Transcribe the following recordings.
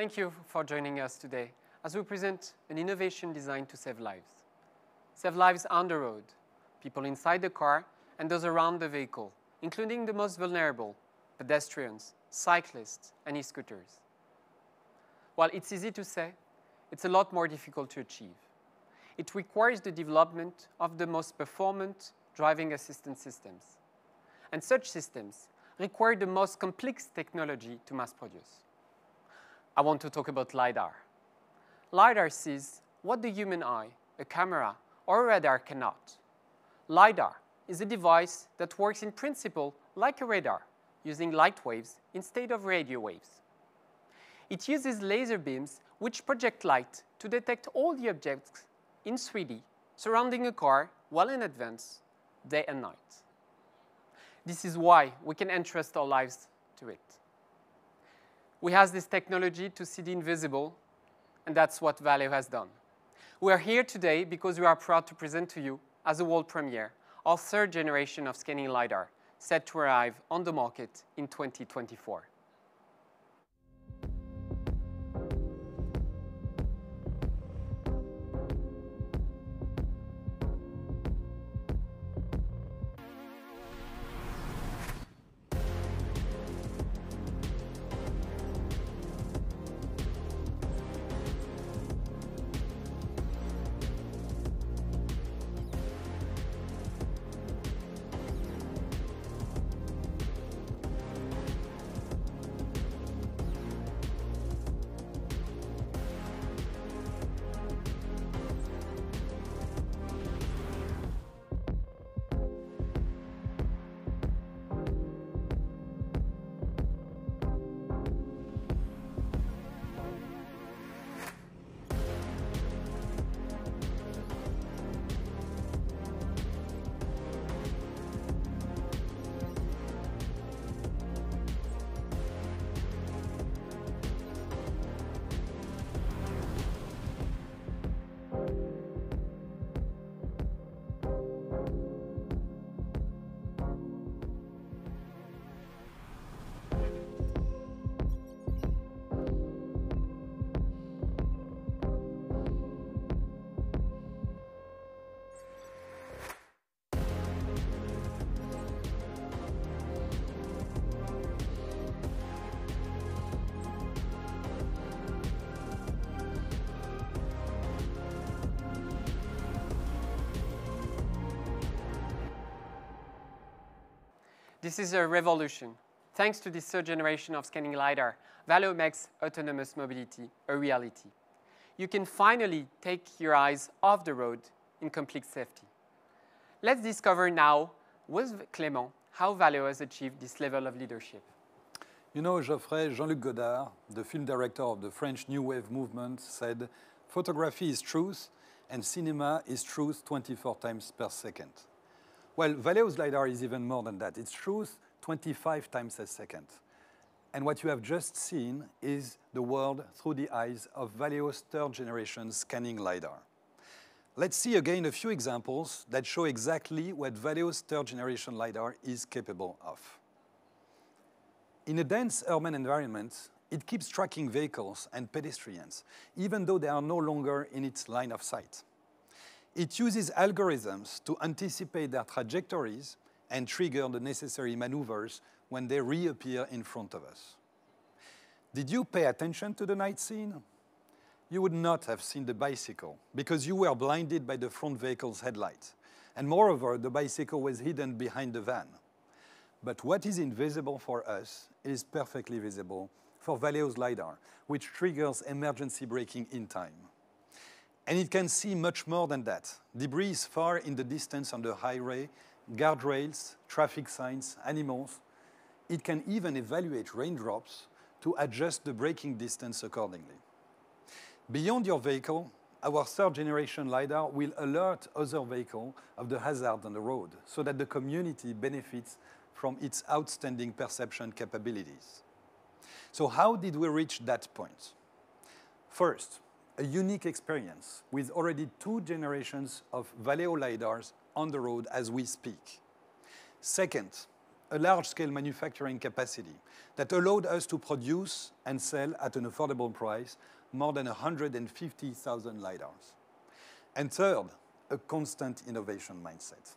Thank you for joining us today as we present an innovation designed to save lives. Save lives on the road, people inside the car and those around the vehicle, including the most vulnerable, pedestrians, cyclists, and e-scooters. While it's easy to say, it's a lot more difficult to achieve. It requires the development of the most performant driving assistance systems. And such systems require the most complex technology to mass produce. I want to talk about LiDAR. LiDAR sees what the human eye, a camera, or a radar cannot. LiDAR is a device that works in principle like a radar, using light waves instead of radio waves. It uses laser beams which project light to detect all the objects in 3D surrounding a car well in advance, day and night. This is why we can entrust our lives to it. We have this technology to see the invisible, and that's what Valeo has done. We are here today because we are proud to present to you, as a world premiere, our third generation of scanning LiDAR, set to arrive on the market in 2024. This is a revolution. Thanks to this third generation of scanning LiDAR, Valeo makes autonomous mobility a reality. You can finally take your eyes off the road in complete safety. Let's discover now with Clément how Valeo has achieved this level of leadership. You know, Geoffrey, Jean-Luc Godard, the film director of the French New Wave movement, said, photography is truth and cinema is truth 24 times per second. Well, Valeo's LiDAR is even more than that. It's truth 25 times a second. And what you have just seen is the world through the eyes of Valeo's third generation scanning LiDAR. Let's see again a few examples that show exactly what Valeo's third generation LiDAR is capable of. In a dense urban environment, it keeps tracking vehicles and pedestrians, even though they are no longer in its line of sight. It uses algorithms to anticipate their trajectories and trigger the necessary maneuvers when they reappear in front of us. Did you pay attention to the night scene? You would not have seen the bicycle because you were blinded by the front vehicle's headlights. And moreover, the bicycle was hidden behind the van. But what is invisible for us is perfectly visible for Valeo's LiDAR, which triggers emergency braking in time. And it can see much more than that. Debris far in the distance on the highway, guardrails, traffic signs, animals. It can even evaluate raindrops to adjust the braking distance accordingly. Beyond your vehicle, our third generation LiDAR will alert other vehicles of the hazard on the road so that the community benefits from its outstanding perception capabilities. So how did we reach that point? First, a unique experience with already two generations of Valeo LiDARs on the road as we speak. Second, a large-scale manufacturing capacity that allowed us to produce and sell at an affordable price more than 150,000 LiDARs. And third, a constant innovation mindset.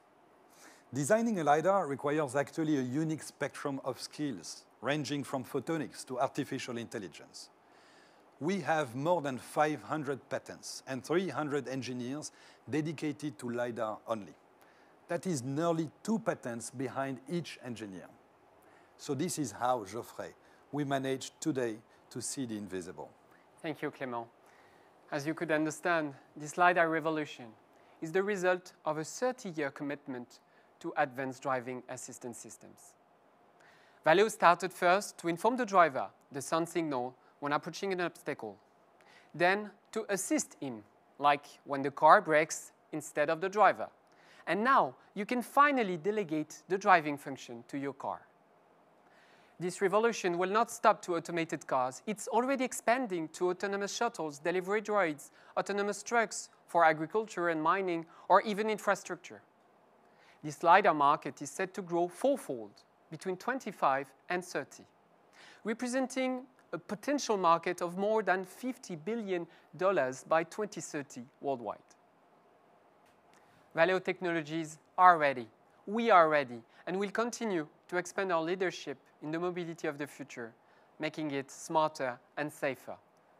Designing a LiDAR requires actually a unique spectrum of skills, ranging from photonics to artificial intelligence. We have more than 500 patents and 300 engineers dedicated to LiDAR only. That is nearly two patents behind each engineer. So this is how, Geoffrey, we managed today to see the invisible. Thank you, Clément. As you could understand, this LiDAR revolution is the result of a 30-year commitment to advanced driving assistance systems. Valeo started first to inform the driver the sound signal when approaching an obstacle, then to assist him, like when the car brakes instead of the driver. And now you can finally delegate the driving function to your car. This revolution will not stop to automated cars. It's already expanding to autonomous shuttles, delivery droids, autonomous trucks for agriculture and mining, or even infrastructure. This LiDAR market is set to grow fourfold between 25 and 30, representing a potential market of more than $50 billion by 2030 worldwide. Valeo Technologies are ready. We are ready, and will continue to expand our leadership in the mobility of the future, making it smarter and safer.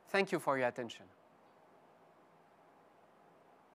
Thank you for your attention.